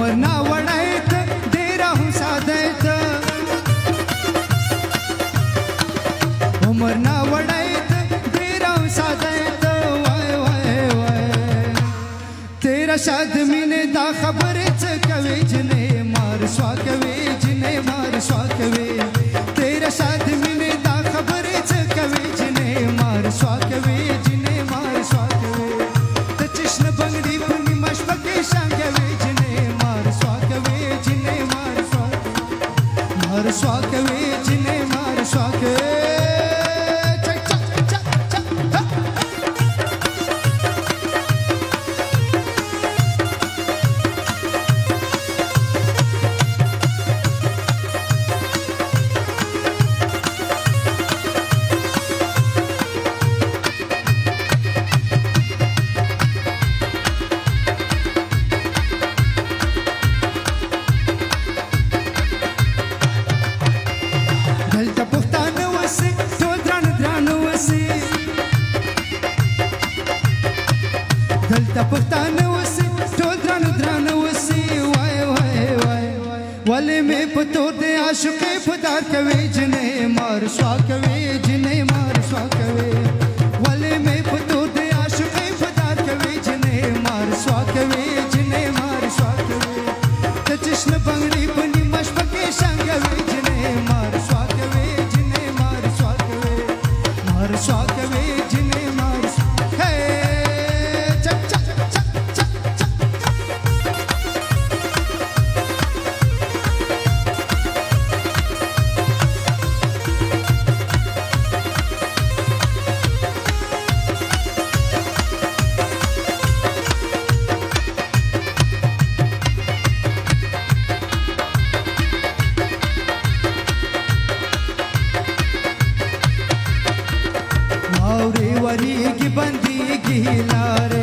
उमना वडायत डेरा हूं साधायत उमरना वडायत डेरा हूं साधायत वाय वाय वाय तेरा शाद मिने दा खबरच कवे जने मार स्वा कवे जने मार स्वा कवे तेरा शाद پښتانه وسی ټول درانه درانه وسی وای وای وای ولې مې په تور دې عاشق په دار کوي جنې مار شوا کوي جنې مار شوا کوي ولې مې په تور دې عاشق په دار کوي جنې مار شوا کوي جنې مار شوا کوي ته چشم بنګ बंदी गिला रे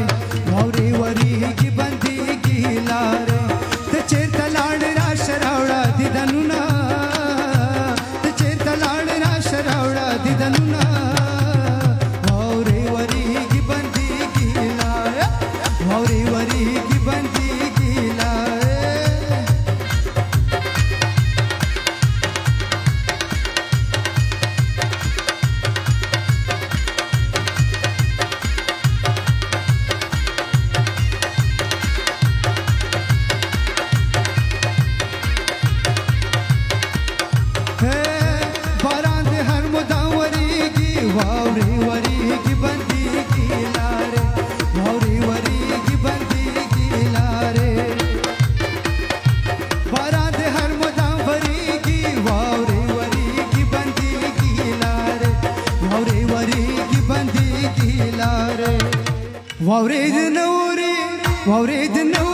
واورید نوري واورید نوري